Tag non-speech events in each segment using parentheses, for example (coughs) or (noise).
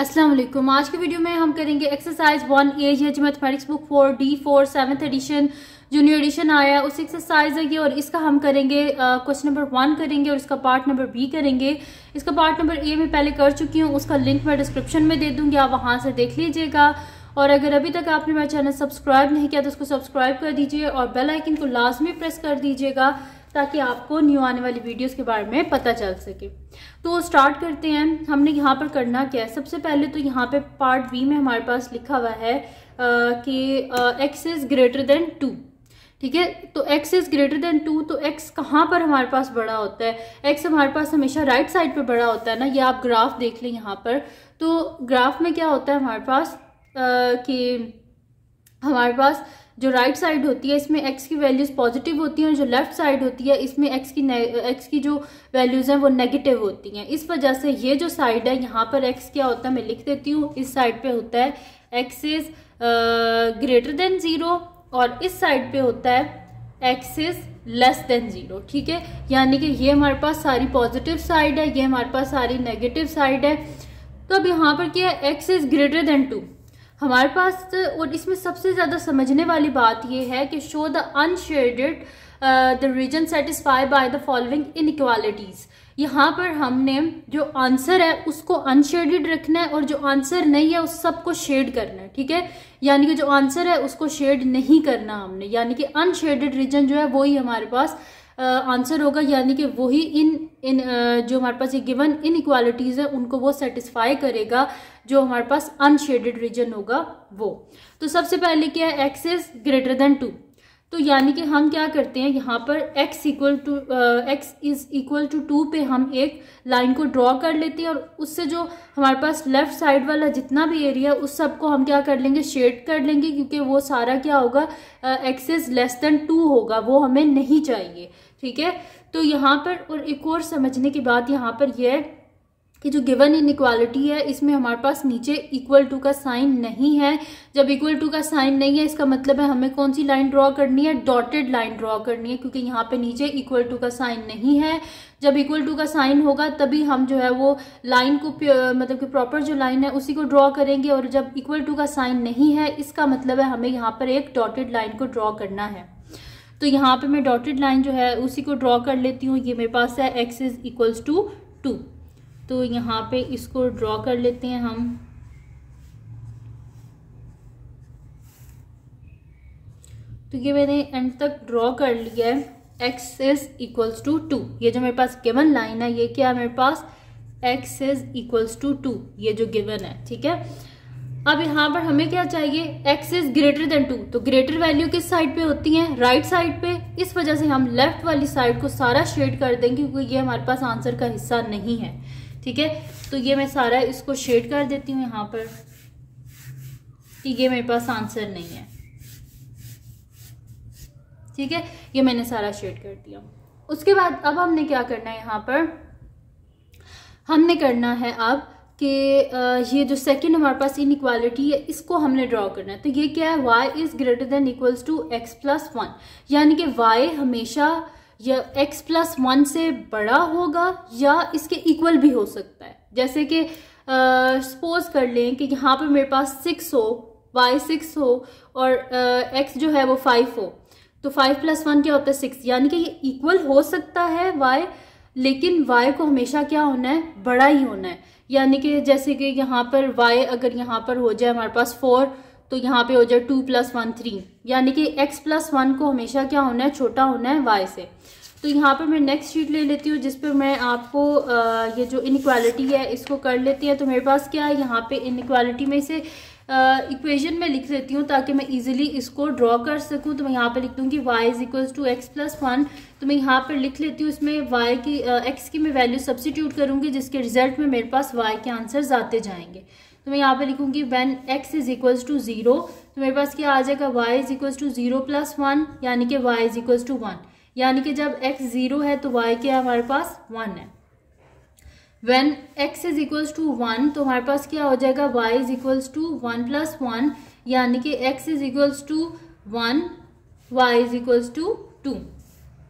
अस्सलाम वालेकुम आज की वीडियो में हम करेंगे exercise one A H mathematics book four D four seventh edition junior edition आया है। उस एक्सरसाइज है ये और इसका हम करेंगे क्वेश्चन नंबर वन करेंगे और इसका पार्ट नंबर बी करेंगे। इसका पार्ट नंबर ए मैं पहले कर चुकी हूँ, उसका लिंक मैं डिस्क्रिप्शन में दे दूँगी, आप वहाँ से देख लीजिएगा। और अगर अभी तक आपने मेरा चैनल सब्सक्राइब नहीं किया तो उसको सब्सक्राइब कर दीजिए और बेल आइकन को लाजमी प्रेस कर दीजिएगा। ताकि आपको न्यू आने वाली वीडियोस के बारे में पता चल सके। तो स्टार्ट करते हैं हमने यहाँ पर करना क्या है? सबसे पहले तो यहाँ पे पार्ट बी में हमारे पास लिखा हुआ है आ, कि x is greater than two ठीक है? तो x is greater than two तो x कहाँ पर हमारे पास बड़ा होता है? X हमारे पास हमेशा राइट right साइड पर बड़ा होता है ना? ये आप ग्राफ देख लें यहाँ पर। तो ग्राफ में क्या होता है हमारे पास? कि हमारे पास जो राइट right साइड होती है, इसमें एक्स की वैल्यूज़ पॉजिटिव होती हैं और जो लेफ़्ट साइड होती है, इसमें एक्स की एक्स की जो वैल्यूज़ हैं वो नेगेटिव होती हैं। इस वजह से ये जो साइड है, यहाँ पर एक्स क्या होता है, मैं लिख देती हूँ, इस साइड पे होता है x is greater than zero और इस साइड पे होता है x is less than zero ठीक है? यानी कि ये हमारे पास सारी पॉजिटिव साइड है, ये हमारे पास सारी नेगेटिव साइड है। तो अब यहाँ पर क्या है? X is greater than two हमारे पास और इसमें सबसे ज़्यादा समझने वाली बात यह है कि show the unshaded the region satisfy by the following inequalities यहाँ पर हमने जो आंसर है, उसको अनशेडेड रखना है और जो आंसर नहीं है, उस सबको शेड करना है, ठीक है? यानी कि जो आंसर है, उसको शेड नहीं करना हमने। यानी कि अनशेडेड रीजन जो है, वही हमारे पास आंसर होगा, यानी कि वही इन इन जो हमारे पास ये गिवन इन इक्वालिटीज़ है, उनको वो सेटिस्फाई करेगा, जो हमारे पास अनशेडेड रीजन होगा, वो। तो सबसे पहले क्या है x is greater than two तो यानी कि हम क्या करते हैं, यहाँ पर x equal to x is equal to two पे हम एक लाइन को ड्रॉ कर लेते हैं, और उससे जो हमारे पास लेफ़्ट साइड वाला जितना भी एरिया उस सबको हम क्या कर लेंगे शेड कर लेंगे, क्योंकि वो सारा क्या होगा x is less than two होगा, वो हमें नहीं चाहिए। ठीक है? तो यहाँ पर, और एक और समझने के बाद यहाँ पर यह कि जो गिवन इन इक्वालिटी है, इसमें हमारे पास नीचे इक्वल टू का साइन नहीं है। जब इक्वल टू का साइन नहीं है, इसका मतलब है हमें कौन सी लाइन ड्रॉ करनी है? डॉटेड लाइन ड्रॉ करनी है, क्योंकि यहाँ पे नीचे इक्वल टू का साइन नहीं है। जब इक्वल टू का साइन होगा, तभी हम जो है वो लाइन को मतलब कि प्रॉपर जो लाइन है, उसी को ड्रॉ करेंगे। और जब इक्वल टू का साइन नहीं है, इसका मतलब है हमें यहाँ पर एक डॉटेड लाइन को ड्रॉ करना है। तो यहाँ पे मैं डॉटेड लाइन जो है, उसी को ड्रॉ कर लेती हूँ। ये मेरे पास है x is equals to two तो यहाँ पे इसको ड्रॉ कर लेते हैं हम। तो ये मैंने एंड तक ड्रॉ कर लिया है। X is equals to two ये जो मेरे पास गिवन लाइन है, ये क्या है मेरे पास? X is equals to two ये जो गिवन है, ठीक है? अब यहाँ पर हमें क्या चाहिए? X is greater than two तो ग्रेटर वैल्यू किस साइड पे होती है? राइट right साइड पे। इस वजह से हम लेफ़्ट वाली साइड को सारा शेड कर देंगे क्योंकि ये हमारे पास आंसर का हिस्सा नहीं है। ठीक है? तो ये मैं सारा इसको शेड कर देती हूँ यहाँ पर कि ये मेरे पास आंसर नहीं है। ठीक है? ये मैंने सारा शेड कर दिया। उसके बाद अब हमने क्या करना है यहाँ पर? हमने करना है अब कि ये जो सेकंड हमारे पास इनक्वालिटी है, इसको हमने ड्रॉ करना है। तो ये क्या है? Y is greater than equals to x plus one यानी कि y हमेशा या x प्लस वन से बड़ा होगा या इसके इक्वल भी हो सकता है। जैसे कि सपोज़ कर लें कि यहाँ पर मेरे पास सिक्स हो, y सिक्स हो, और x जो है वो फाइव हो। तो फाइव प्लस वन क्या होता है? सिक्स यानी कि ये इक्वल हो सकता है y, लेकिन y को हमेशा क्या होना है? बड़ा ही होना है। यानी कि जैसे कि यहाँ पर y अगर यहाँ पर हो जाए हमारे पास फोर तो यहाँ पे हो जाए टू प्लस वन थ्री यानी कि x प्लस वन को हमेशा क्या होना है? छोटा होना है y से। तो यहाँ पर मैं नेक्स्ट शीट ले लेती हूँ जिस पर मैं आपको आ, ये जो इनक्वालिटी है इसको कर लेती है। तो मेरे पास क्या है? यहाँ पे इनक्वालिटी में से इक्वेशन में लिख लेती हूँ ताकि मैं इजीली इसको ड्रॉ कर सकूँ। तो मैं यहाँ पर लिख दूँगी y is equals to x plus one तो मैं यहाँ पर लिख लेती हूँ इसमें वाई की एक्स की मैं वैल्यू सब्सिट्यूट करूँगी, जिसके रिज़ल्ट में मेरे पास वाई के आंसर आते जाएँगे। तो मैं यहाँ पर लिखूँगी when x is equals to zero तो मेरे पास क्या आ जाएगा? Y is equals to zero plus one यानी कि y is equals to one यानी कि जब x ज़ीरो है तो y क्या हमारे पास? वन है। When x is equals to one तो हमारे पास क्या हो जाएगा? y is equals to one plus one यानी कि x is equals to one y is equals to two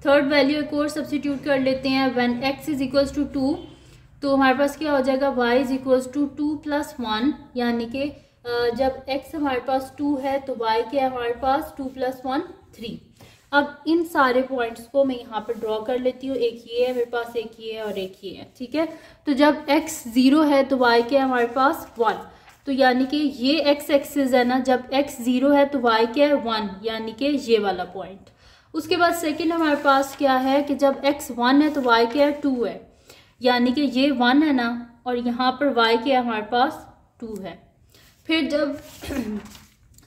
third value एक और सब्सिट्यूट कर लेते हैं। When x is equals to two तो हमारे पास क्या हो जाएगा? y is equals to two plus one यानी कि जब x हमारे पास टू है तो y क्या है हमारे पास? टू प्लस वन थ्री अब इन सारे पॉइंट्स को मैं यहाँ पर ड्रॉ कर लेती हूँ। एक ये है मेरे पास, एक ये है और एक ये है, ठीक है? तो जब x ज़ीरो है तो y क्या है हमारे पास? वन तो यानी कि ये x एक्सिस है ना, जब x ज़ीरो है तो y क्या है? वन यानी कि ये वाला पॉइंट उसके बाद सेकेंड हमारे पास क्या है कि जब एक्स वन है तो वाई क्या है? टू है। यानी कि ये वन है ना, और यहाँ पर वाई क्या है हमारे पास? टू है। फिर जब (coughs)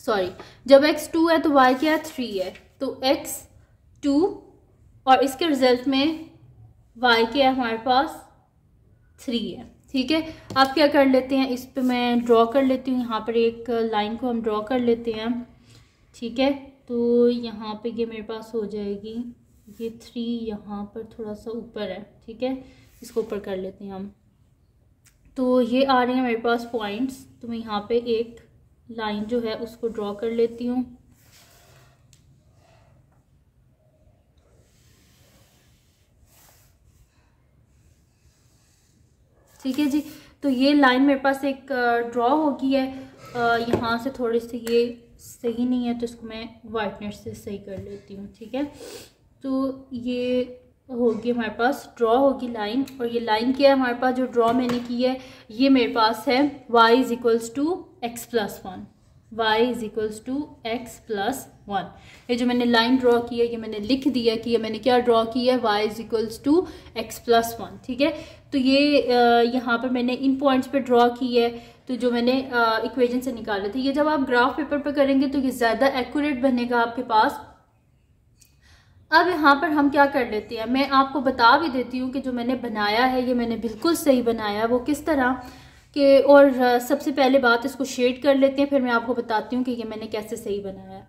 सॉरी जब x टू है तो y क्या है? थ्री है। तो x टू और इसके रिज़ल्ट में y है हमारे पास थ्री है। ठीक है? आप क्या कर लेते हैं? इस पे मैं ड्रॉ कर लेती हूँ। यहाँ पर एक लाइन को हम ड्रॉ कर लेते हैं। ठीक है? तो यहाँ पे ये मेरे पास हो जाएगी। ये थ्री यहाँ पर थोड़ा सा ऊपर है। ठीक है? इसको ऊपर कर लेते हैं हम। तो ये आ रहे हैं मेरे पास पॉइंट्स तो मैं यहाँ पे एक लाइन जो है उसको ड्रॉ कर लेती हूँ। ठीक है जी? तो ये लाइन मेरे पास एक ड्रॉ हो गई है। यहाँ से थोड़ी सी ये सही नहीं है तो इसको मैं वाइटनर से सही कर लेती हूँ, ठीक है? तो ये होगी हमारे पास ड्रॉ होगी लाइन और ये लाइन क्या है? हमारे पास जो ड्रॉ मैंने की है, ये मेरे पास है y is equals to x plus one y is equals to x plus one ये जो मैंने लाइन ड्रॉ की है, ये मैंने लिख दिया कि ये मैंने क्या ड्रॉ की है? Y is equals to x plus one ठीक है? तो ये यहाँ पर मैंने इन पॉइंट्स पे ड्रॉ की है तो जो मैंने इक्वेशन से निकाले थे, ये जब आप ग्राफ पेपर पर करेंगे तो ये ज़्यादा एक्यूरेट बनेगा आपके पास। अब यहाँ पर हम क्या कर लेते हैं? मैं आपको बता भी देती हूँ कि जो मैंने बनाया है, ये मैंने बिल्कुल सही बनाया वो किस तरह? कि, और सबसे पहले बात इसको शेड कर लेते हैं, फिर मैं आपको बताती हूँ कि ये मैंने कैसे सही बनाया है।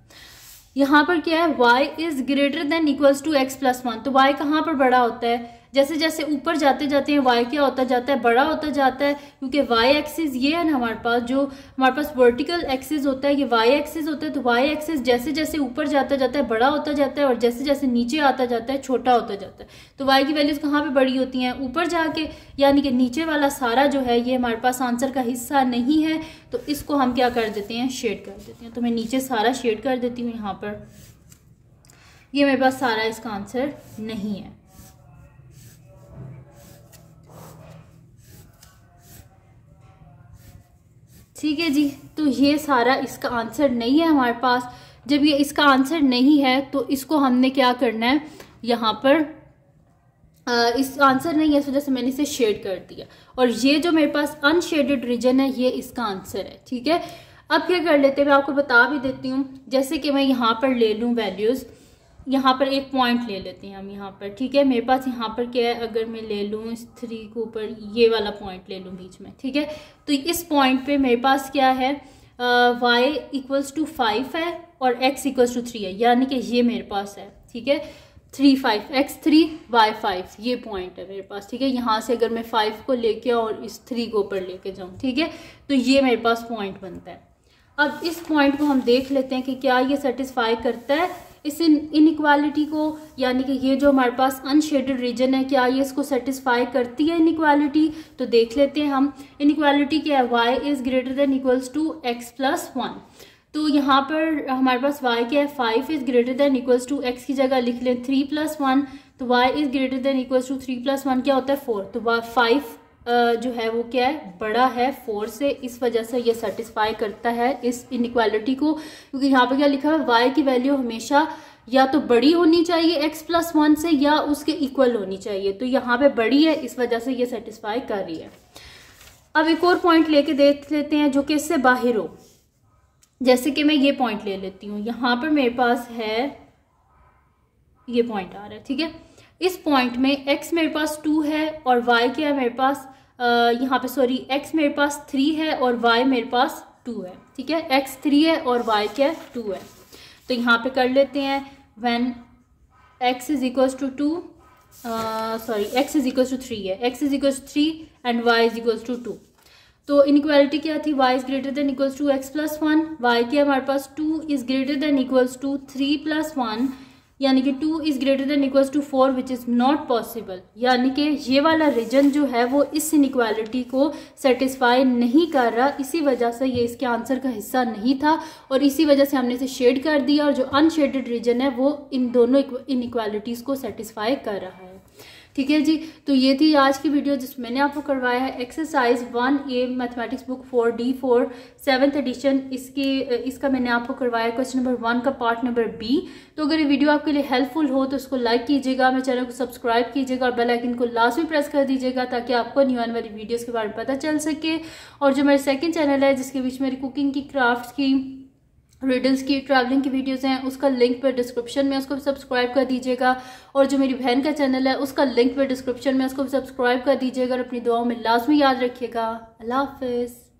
यहाँ पर क्या है, y is greater than equals to x plus one तो y कहाँ पर बड़ा होता है? जैसे जैसे ऊपर जाते जाते हैं वाई क्या होता जाता है, बड़ा होता जाता है, क्योंकि वाई एक्सिस ये है ना हमारे पास, जो हमारे पास वर्टिकल एक्सिस होता है, ये वाई एक्सिस होता है तो वाई एक्सिस जैसे जैसे ऊपर जाता जाता है, बड़ा होता जाता है, और जैसे जैसे नीचे आता जाता है, छोटा होता जाता है। तो वाई की वैल्यूज़ कहाँ पर बड़ी होती हैं? ऊपर जाके, यानी कि नीचे वाला सारा जो है, ये हमारे पास आंसर का हिस्सा नहीं है तो इसको हम क्या कर देते हैं? शेड कर देते हैं। तो मैं नीचे सारा शेड कर देती हूँ यहाँ पर। ये मेरे पास सारा इसका आंसर नहीं है। ठीक है जी तो ये सारा इसका आंसर नहीं है हमारे पास। जब ये इसका आंसर नहीं है तो इसको हमने क्या करना है? यहाँ पर आ, इस आंसर नहीं है इस वजह से मैंने इसे शेड कर दिया। और ये जो मेरे पास अनशेडेड रीजन है ये इसका आंसर है ठीक है? अब क्या कर लेते हैं? मैं आपको बता भी देती हूँ। जैसे कि मैं यहाँ पर ले लूँ वैल्यूज़ यहाँ पर एक पॉइंट ले लेते हैं हम यहाँ पर, ठीक है? मेरे पास यहाँ पर क्या है? अगर मैं ले लूँ इस थ्री के ऊपर, ये वाला पॉइंट ले लूँ बीच में, ठीक है? तो इस पॉइंट पे मेरे पास क्या है? वाई इक्वल्स टू फाइव है और एक्स इक्वल्स टू थ्री है, यानी कि ये मेरे पास है, ठीक है? Three five x three y five ये पॉइंट है मेरे पास, ठीक है? यहाँ से अगर मैं फाइव को लेके और इस थ्री को ऊपर लेके जाऊँ, ठीक है? तो ये मेरे पास पॉइंट बनता है। अब इस पॉइंट को हम देख लेते हैं कि क्या ये सेटिस्फाई करता है? इस इनक्वालिटी को, यानी कि ये जो हमारे पास अनशेडेड रीजन है, क्या ये इसको सेटिस्फाई करती है इनक्वालिटी तो देख लेते हैं हम इनक्वालिटी क्या है? Y is greater than equals to x plus one तो यहाँ पर हमारे पास y क्या है? Five is greater than equals to x की जगह लिख लें थ्री प्लस वन तो y is greater than equals to three plus one क्या होता है? फोर तो फाइव जो है वो क्या है, बड़ा है फोर से इस वजह से ये सेटिस्फाई करता है इस इनक्वालिटी को। क्योंकि यहाँ पे क्या लिखा है वाई की वैल्यू हमेशा या तो बड़ी होनी चाहिए एक्स प्लस वन से या उसके इक्वल होनी चाहिए। तो यहाँ पे बड़ी है, इस वजह से ये सेटिस्फाई कर रही है। अब एक और पॉइंट लेके देख लेते हैं जो कि इससे बाहर हो। जैसे कि मैं ये पॉइंट ले लेती हूँ। यहाँ पर मेरे पास है, ये पॉइंट आ रहा है, ठीक है? इस पॉइंट में x मेरे पास टू है और y क्या है मेरे पास यहाँ पे सॉरी x मेरे पास थ्री है और y मेरे पास टू है, ठीक है? x थ्री है और y क्या है? टू है। तो यहाँ पे कर लेते हैं when x is equals to two sorry x is equals to three है। x is equals to three and y is equals to two तो इनक्वालिटी क्या थी? y is greater than equals to x plus one y क्या हमारे पास two is greater than equals to three plus one यानी कि two is greater than equals to four which is not possible यानी कि ये वाला रीजन जो है, वो इस इनक्वालिटी को सेटिस्फाई नहीं कर रहा। इसी वजह से ये इसके आंसर का हिस्सा नहीं था और इसी वजह से हमने इसे शेड कर दिया और जो अनशेडेड रीजन है, वो इन दोनों इनक्वालिटीज़ को सेटिस्फाई कर रहा है। ठीक है जी? तो ये थी आज की वीडियो जिस मैंने आपको करवाया है exercise one A mathematics book four D four seventh edition इसके, इसका मैंने आपको करवाया क्वेश्चन नंबर वन का पार्ट नंबर बी तो अगर ये वीडियो आपके लिए हेल्पफुल हो तो उसको लाइक कीजिएगा, मेरे चैनल को सब्सक्राइब कीजिएगा और बेल आइकन को लास्ट में प्रेस कर दीजिएगा, ताकि आपको न्यू आने वाली वीडियोज़ के बारे में पता चल सके। और जो मेरे सेकेंड चैनल है, जिसके बीच मेरी कुकिंग की क्राफ्ट की रिडल्स की ट्रैवलिंग की वीडियोस हैं, उसका लिंक पर डिस्क्रिप्शन में उसको सब्सक्राइब कर दीजिएगा। और जो मेरी बहन का चैनल है, उसका लिंक पर डिस्क्रिप्शन में उसको सब्सक्राइब कर दीजिएगा और अपनी दुआओं में लाजमी याद रखिएगा। अल्लाह हाफिज़।